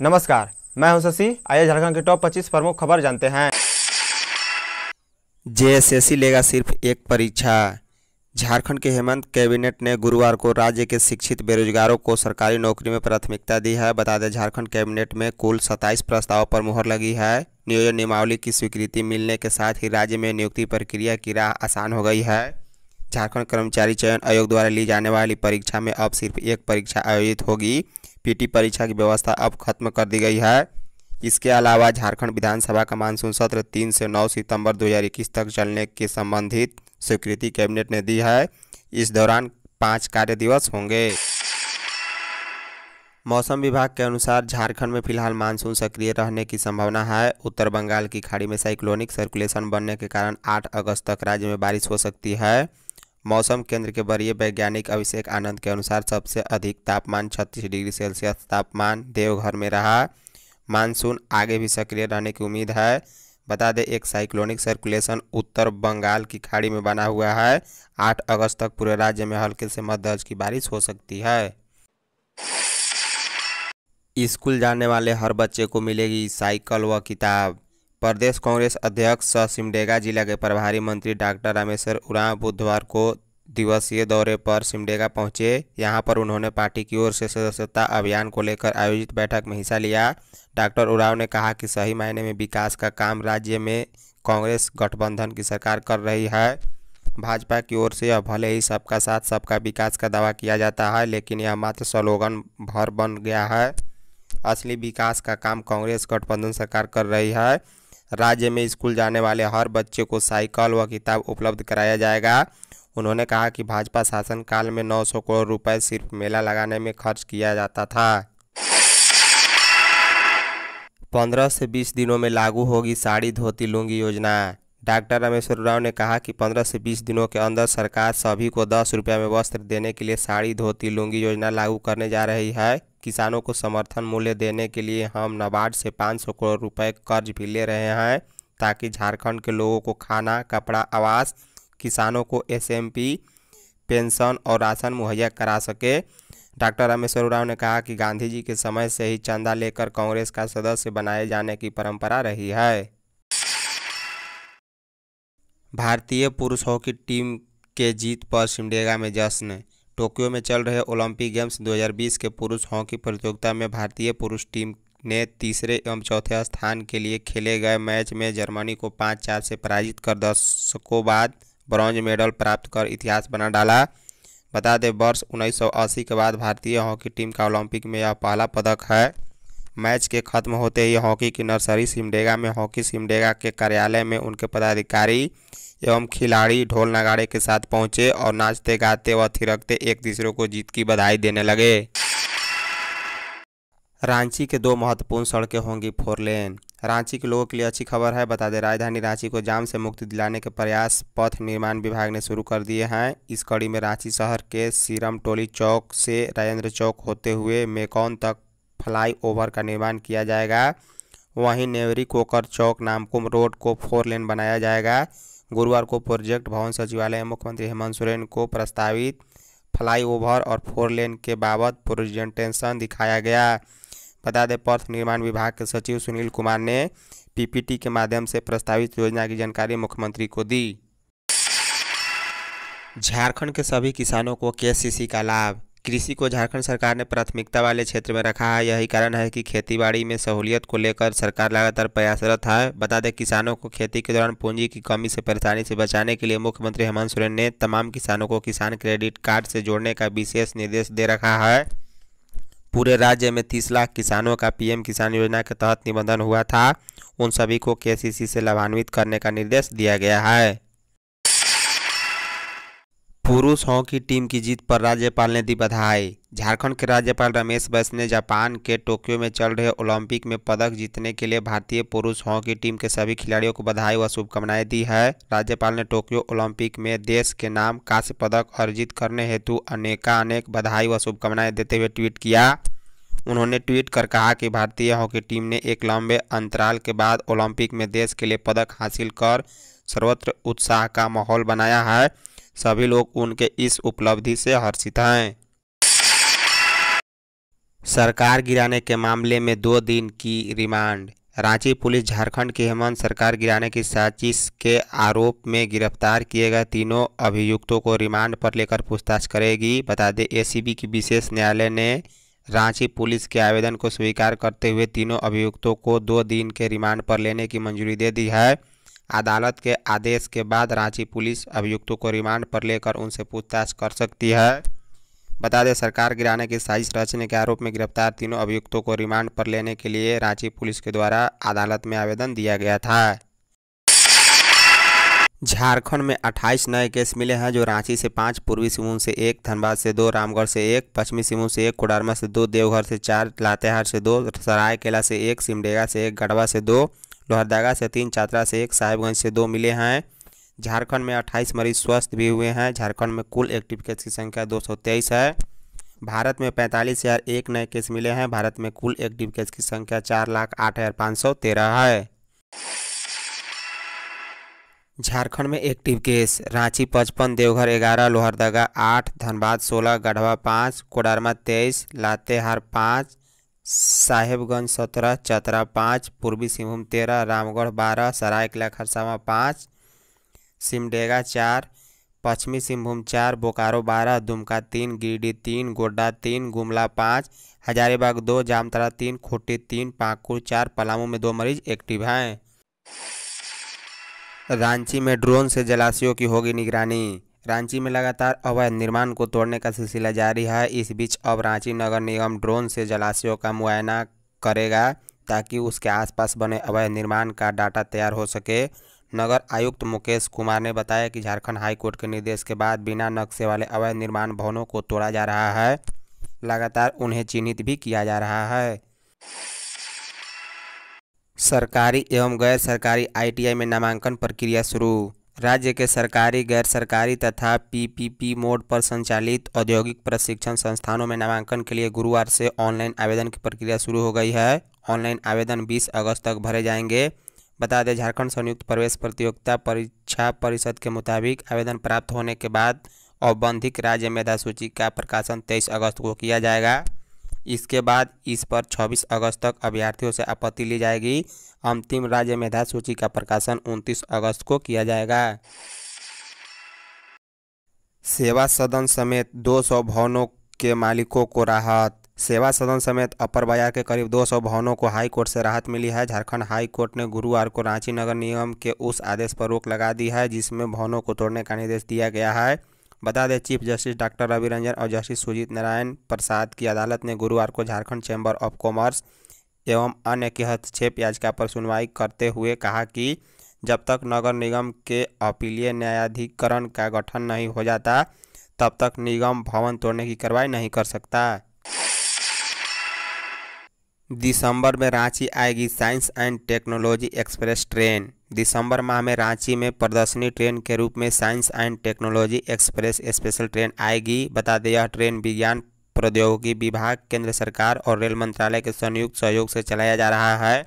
नमस्कार, मैं हूँ शशि। आइए झारखंड के टॉप 25 प्रमुख खबर जानते हैं। जेएसएससी लेगा सिर्फ़ एक परीक्षा। झारखंड के हेमंत कैबिनेट ने गुरुवार को राज्य के शिक्षित बेरोजगारों को सरकारी नौकरी में प्राथमिकता दी है। बता दें, झारखंड कैबिनेट में कुल 27 प्रस्तावों पर मुहर लगी है। नियोजन नियमावली की स्वीकृति मिलने के साथ ही राज्य में नियुक्ति प्रक्रिया की राह आसान हो गई है। झारखंड कर्मचारी चयन आयोग द्वारा ली जाने वाली परीक्षा में अब सिर्फ़ एक परीक्षा आयोजित होगी। पीटी परीक्षा की व्यवस्था अब खत्म कर दी गई है। इसके अलावा झारखंड विधानसभा का मानसून सत्र तीन से नौ सितंबर 2021 तक चलने के संबंधित स्वीकृति कैबिनेट ने दी है। इस दौरान पाँच कार्य दिवस होंगे। मौसम विभाग के अनुसार झारखंड में फ़िलहाल मानसून सक्रिय रहने की संभावना है। उत्तर बंगाल की खाड़ी में साइक्लोनिक सर्कुलेशन बनने के कारण 8 अगस्त तक राज्य में बारिश हो सकती है। मौसम केंद्र के वरीय वैज्ञानिक अभिषेक आनंद के अनुसार सबसे अधिक तापमान 36 डिग्री सेल्सियस तापमान देवघर में रहा। मानसून आगे भी सक्रिय रहने की उम्मीद है। बता दें, एक साइक्लोनिक सर्कुलेशन उत्तर बंगाल की खाड़ी में बना हुआ है। 8 अगस्त तक पूरे राज्य में हल्के से मध्यज की बारिश हो सकती है। स्कूल जाने वाले हर बच्चे को मिलेगी साइकिल व किताब। प्रदेश कांग्रेस अध्यक्ष सह सिमडेगा जिला के प्रभारी मंत्री डॉक्टर रामेश्वर उरांव बुधवार को दिवसीय दौरे पर सिमडेगा पहुँचे। यहाँ पर उन्होंने पार्टी की ओर से सदस्यता अभियान को लेकर आयोजित बैठक में हिस्सा लिया। डॉक्टर उराव ने कहा कि सही मायने में विकास का काम राज्य में कांग्रेस गठबंधन की सरकार कर रही है। भाजपा की ओर से यह भले ही सबका साथ, सबका विकास का दावा किया जाता है, लेकिन यह मात्र स्लोगन भर बन गया है। असली विकास का काम कांग्रेस गठबंधन सरकार कर रही है। राज्य में स्कूल जाने वाले हर बच्चे को साइकिल व किताब उपलब्ध कराया जाएगा। उन्होंने कहा कि भाजपा शासनकाल में 900 करोड़ रुपए सिर्फ़ मेला लगाने में खर्च किया जाता था। 15 से 20 दिनों में लागू होगी साड़ी धोती लुंगी योजना। डॉक्टर रामेश्वर राव ने कहा कि 15 से 20 दिनों के अंदर सरकार सभी को दस रुपये में वस्त्र देने के लिए साड़ी धोती लुंगी योजना लागू करने जा रही है। किसानों को समर्थन मूल्य देने के लिए हम नाबार्ड से 500 करोड़ रुपए कर्ज भी ले रहे हैं ताकि झारखंड के लोगों को खाना, कपड़ा, आवास किसानों को एसएमपी पेंशन और राशन मुहैया करा सके। डॉक्टर रामेश्वर उराव ने कहा कि गांधी जी के समय से ही चंदा लेकर कांग्रेस का सदस्य बनाए जाने की परंपरा रही है। भारतीय पुरुष हॉकी टीम के जीत पर सिमडेगा में जश्न। टोक्यो में चल रहे ओलंपिक गेम्स 2020 के पुरुष हॉकी प्रतियोगिता में भारतीय पुरुष टीम ने तीसरे एवं चौथे स्थान के लिए खेले गए मैच में जर्मनी को पाँच चार से पराजित कर दशकों बाद ब्रॉन्ज मेडल प्राप्त कर इतिहास बना डाला। बता दें, वर्ष 1980 के बाद भारतीय हॉकी टीम का ओलंपिक में यह पहला पदक है। मैच के खत्म होते ही हॉकी की नर्सरी सिमडेगा में हॉकी सिमडेगा के कार्यालय में उनके पदाधिकारी एवं खिलाड़ी ढोल नगाड़े के साथ पहुँचे और नाचते, गाते व थिरकते एक दूसरे को जीत की बधाई देने लगे। रांची के दो महत्वपूर्ण सड़कें होंगी फोर लेन। रांची के लोगों के लिए अच्छी खबर है, बता दें, राजधानी रांची को जाम से मुक्ति दिलाने के प्रयास पथ निर्माण विभाग ने शुरू कर दिए हैं। इस कड़ी में रांची शहर के सीरम टोली चौक से राजेंद्र चौक होते हुए मेकौन तक फ्लाई ओवर का निर्माण किया जाएगा। वहीं नेवरी कोकर चौक नामकुम रोड को फोर लेन बनाया जाएगा। गुरुवार को प्रोजेक्ट भवन सचिवालय मुख्यमंत्री हेमंत सोरेन को प्रस्तावित फ्लाईओवर और फोर लेन के बाबत प्रेजेंटेशन दिखाया गया। बता दें पथ निर्माण विभाग के सचिव सुनील कुमार ने पीपीटी के माध्यम से प्रस्तावित योजना की जानकारी मुख्यमंत्री को दी। झारखंड के सभी किसानों को केसीसी का लाभ। कृषि को झारखंड सरकार ने प्राथमिकता वाले क्षेत्र में रखा है। यही कारण है कि खेतीबाड़ी में सहूलियत को लेकर सरकार लगातार प्रयासरत है। बता दें, किसानों को खेती के दौरान पूंजी की कमी से परेशानी से बचाने के लिए मुख्यमंत्री हेमंत सोरेन ने तमाम किसानों को किसान क्रेडिट कार्ड से जोड़ने का विशेष निर्देश दे रखा है। पूरे राज्य में तीस लाख किसानों का पीएम किसान योजना के तहत निबंधन हुआ था। उन सभी को केसीसी से लाभान्वित करने का निर्देश दिया गया है। पुरुष हॉकी टीम की जीत पर राज्यपाल ने दी बधाई। झारखंड के राज्यपाल रमेश बैस ने जापान के टोक्यो में चल रहे ओलंपिक में पदक जीतने के लिए भारतीय पुरुष हॉकी टीम के सभी खिलाड़ियों को बधाई व शुभकामनाएँ दी है। राज्यपाल ने टोक्यो ओलंपिक में देश के नाम कांस्य पदक अर्जित करने हेतु अनेकानेक बधाई व शुभकामनाएँ देते हुए ट्वीट किया। उन्होंने ट्वीट कर कहा कि भारतीय हॉकी टीम ने एक लंबे अंतराल के बाद ओलंपिक में देश के लिए पदक हासिल कर सर्वत्र उत्साह का माहौल बनाया है। सभी लोग उनके इस उपलब्धि से हर्षित हैं। सरकार गिराने के मामले में दो दिन की रिमांड। रांची पुलिस झारखंड की हेमंत सरकार गिराने की साजिश के आरोप में गिरफ़्तार किए गए तीनों अभियुक्तों को रिमांड पर लेकर पूछताछ करेगी। बता दें, एसीबी की विशेष न्यायालय ने रांची पुलिस के आवेदन को स्वीकार करते हुए तीनों अभियुक्तों को दो दिन के रिमांड पर लेने की मंजूरी दे दी है। अदालत के आदेश के बाद रांची पुलिस अभियुक्तों को रिमांड पर लेकर उनसे पूछताछ कर सकती है। बता दें, सरकार गिराने की साजिश रचने के आरोप में गिरफ़्तार तीनों अभियुक्तों को रिमांड पर लेने के लिए रांची पुलिस के द्वारा अदालत में आवेदन दिया गया था। झारखंड में 28 नए केस मिले हैं, जो रांची से पाँच, पूर्वी सिंहभूम से एक, धनबाद से दो, रामगढ़ से एक, पश्चिमी सिंहभूम से एक, कोडरमा से दो, देवघर से चार, लातेहार से दो, सरायकेला से एक, सिमडेगा से एक, गढ़वा से दो लोहरदगा से तीन, चातरा से एक, साहेबगंज से दो मिले हैं। झारखंड में 28 मरीज़ स्वस्थ भी हुए हैं। झारखंड में कुल एक्टिव केस की संख्या 223 है। भारत में पैंतालीस हज़ार एक नए केस मिले हैं। भारत में कुल एक्टिव केस की संख्या चार लाख आठ हज़ार पाँच सौ तेरह है। झारखंड में एक्टिव केस, रांची पचपन, देवघर ग्यारह, लोहरदगा आठ, धनबाद सोलह, गढ़वा पाँच, कोडरमा तेईस, लातेहार पाँच साहेबगंज सत्रह, चतरा पाँच, पूर्वी सिंहभूम तेरह, रामगढ़ बारह, सरायकला खरसावा पाँच, सिमडेगा चार, पश्चिमी सिंहभूम चार, बोकारो बारह, दुमका तीन गिरडी तीन, गोड्डा तीन, गुमला पाँच, हजारीबाग दो जामतरा तीन, खूंटी तीन पाकुड़ चार, पलामू में दो मरीज़ एक्टिव हैं। रांची में ड्रोन से जलाशयों की होगी निगरानी रांची में लगातार अवैध निर्माण को तोड़ने का सिलसिला जारी है। इस बीच अब रांची नगर निगम ड्रोन से जलाशयों का मुआयना करेगा ताकि उसके आसपास बने अवैध निर्माण का डाटा तैयार हो सके। नगर आयुक्त मुकेश कुमार ने बताया कि झारखंड हाईकोर्ट के निर्देश के बाद बिना नक्शे वाले अवैध निर्माण भवनों को तोड़ा जा रहा है। लगातार उन्हें चिन्हित भी किया जा रहा है। सरकारी एवं गैर सरकारी आईटीआई में नामांकन प्रक्रिया शुरू। राज्य के सरकारी गैर सरकारी तथा पीपीपी मोड पर संचालित औद्योगिक प्रशिक्षण संस्थानों में नामांकन के लिए गुरुवार से ऑनलाइन आवेदन की प्रक्रिया शुरू हो गई है। ऑनलाइन आवेदन 20 अगस्त तक भरे जाएँगे। बता दें, झारखंड संयुक्त प्रवेश प्रतियोगिता परीक्षा परिषद के मुताबिक आवेदन प्राप्त होने के बाद औबंधिक राज्य मेधा सूची का प्रकाशन 23 अगस्त को किया जाएगा। इसके बाद इस पर 26 अगस्त तक अभ्यर्थियों से आपत्ति ली जाएगी। अंतिम राज्य मेधा सूची का प्रकाशन 29 अगस्त को किया जाएगा। सेवा सदन समेत 200 भवनों के मालिकों को राहत। सेवा सदन समेत अपर बाज़ार के करीब 200 भवनों को हाई कोर्ट से राहत मिली है। झारखंड हाई कोर्ट ने गुरुवार को रांची नगर निगम के उस आदेश पर रोक लगा दी है, जिसमें भवनों को तोड़ने का निर्देश दिया गया है। बता दें, chief justice doctor Ravi Ranjan और जस्टिस सुजीत नारायण प्रसाद की अदालत ने गुरुवार को झारखंड चैम्बर ऑफ़ कॉमर्स एवं अन्य की हस्तक्षेप याचिका पर सुनवाई करते हुए कहा कि जब तक नगर निगम के अपीलीय न्यायाधिकरण का गठन नहीं हो जाता, तब तक निगम भवन तोड़ने की कार्रवाई नहीं कर सकता। दिसंबर में रांची आएगी science and technology express train. दिसंबर माह में रांची में प्रदर्शनी ट्रेन के रूप में science and technology express special train आएगी। बता दें, यह ट्रेन विज्ञान, प्रौद्योगिकी विभाग, केंद्र सरकार और रेल मंत्रालय के संयुक्त सहयोग से चलाया जा रहा है।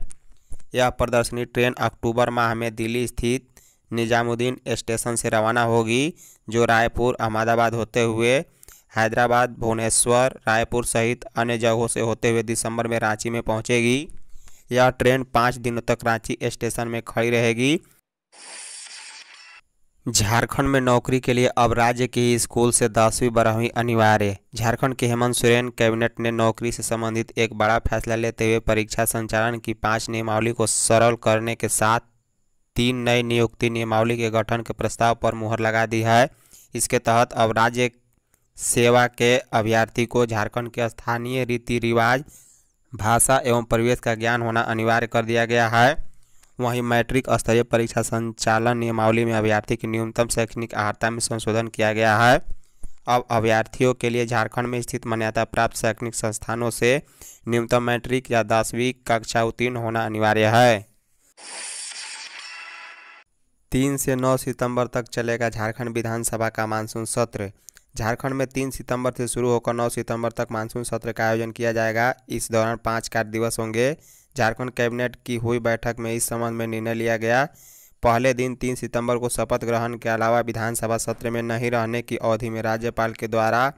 यह प्रदर्शनी ट्रेन अक्टूबर माह में दिल्ली स्थित निजामुद्दीन स्टेशन से रवाना होगी, जो रायपुर, अहमदाबाद होते हुए, हैदराबाद, भुवनेश्वर, रायपुर सहित अन्य जगहों से होते हुए दिसंबर में रांची में पहुंचेगी। यह ट्रेन पाँच दिनों तक रांची स्टेशन में खड़ी रहेगी। झारखंड में नौकरी के लिए अब राज्य के ही स्कूल से दसवीं बारहवीं अनिवार्य। झारखंड के हेमंत सोरेन कैबिनेट ने नौकरी से संबंधित एक बड़ा फैसला लेते हुए परीक्षा संचालन की पाँच नियमावली को सरल करने के साथ तीन नई नियुक्ति नियमावली के गठन के प्रस्ताव पर मुहर लगा दी है। इसके तहत अब राज्य सेवा के अभ्यर्थी को झारखंड के स्थानीय रीति रिवाज भाषा एवं परिवेश का ज्ञान होना अनिवार्य कर दिया गया है। वहीं मैट्रिक स्तरीय परीक्षा संचालन नियमावली में अभ्यर्थी की न्यूनतम शैक्षणिक अर्हता में संशोधन किया गया है। अब अभ्यर्थियों के लिए झारखंड में स्थित मान्यता प्राप्त शैक्षणिक संस्थानों से न्यूनतम मैट्रिक या दसवीं कक्षा उत्तीर्ण होना अनिवार्य है। तीन से नौ सितंबर तक चलेगा झारखंड विधानसभा का मानसून सत्र। झारखंड में तीन सितंबर से शुरू होकर नौ सितंबर तक मानसून सत्र का आयोजन किया जाएगा। इस दौरान पाँच कार्य दिवस होंगे। झारखंड कैबिनेट की हुई बैठक में इस संबंध में निर्णय लिया गया। पहले दिन तीन सितंबर को शपथ ग्रहण के अलावा विधानसभा सत्र में नहीं रहने की अवधि में राज्यपाल के द्वारा